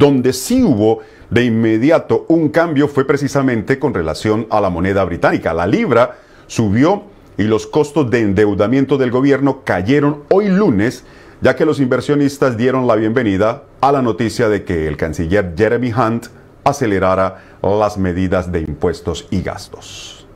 Donde sí hubo de inmediato un cambio fue precisamente con relación a la moneda británica. La libra subió y los costos de endeudamiento del gobierno cayeron hoy lunes, ya que los inversionistas dieron la bienvenida a la noticia de que el canciller Jeremy Hunt acelerara las medidas de impuestos y gastos.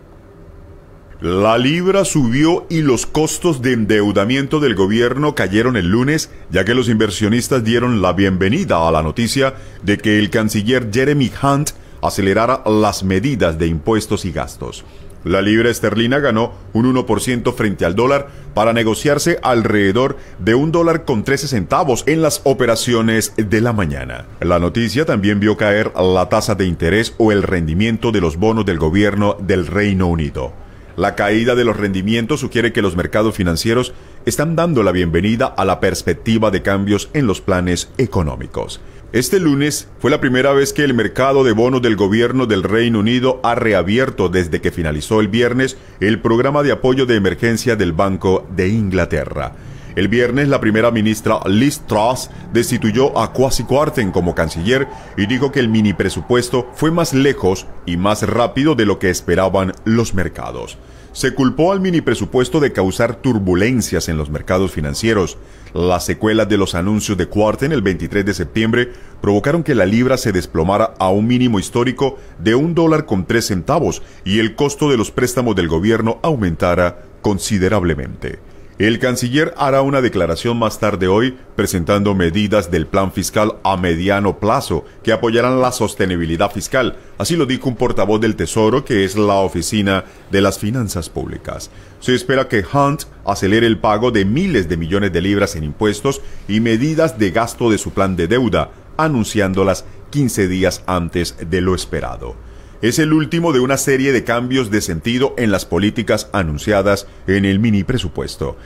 La libra subió y los costos de endeudamiento del gobierno cayeron el lunes, ya que los inversionistas dieron la bienvenida a la noticia de que el canciller Jeremy Hunt acelerara las medidas de impuestos y gastos. La libra esterlina ganó un 1% frente al dólar para negociarse alrededor de un dólar con 13 centavos en las operaciones de la mañana. La noticia también vio caer la tasa de interés o el rendimiento de los bonos del gobierno del Reino Unido. La caída de los rendimientos sugiere que los mercados financieros están dando la bienvenida a la perspectiva de cambios en los planes económicos. Este lunes fue la primera vez que el mercado de bonos del gobierno del Reino Unido ha reabierto desde que finalizó el viernes el programa de apoyo de emergencia del Banco de Inglaterra. El viernes la primera ministra Liz Truss destituyó a Kwasi Kwarteng como canciller y dijo que el mini presupuesto fue más lejos y más rápido de lo que esperaban los mercados. Se culpó al mini presupuesto de causar turbulencias en los mercados financieros. Las secuelas de los anuncios de Kwarteng el 23 de septiembre provocaron que la libra se desplomara a un mínimo histórico de un dólar con tres centavos y el costo de los préstamos del gobierno aumentara considerablemente. El canciller hará una declaración más tarde hoy presentando medidas del plan fiscal a mediano plazo que apoyarán la sostenibilidad fiscal. Así lo dijo un portavoz del Tesoro que es la Oficina de las Finanzas Públicas. Se espera que Hunt acelere el pago de miles de millones de libras en impuestos y medidas de gasto de su plan de deuda, anunciándolas 15 días antes de lo esperado es el último de una serie de cambios de sentido en las políticas anunciadas en el mini presupuesto.